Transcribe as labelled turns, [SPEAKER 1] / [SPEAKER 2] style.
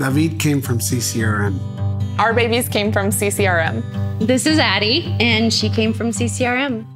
[SPEAKER 1] David came from CCRM.
[SPEAKER 2] Our babies came from CCRM.
[SPEAKER 3] This is Addie, and she came from CCRM.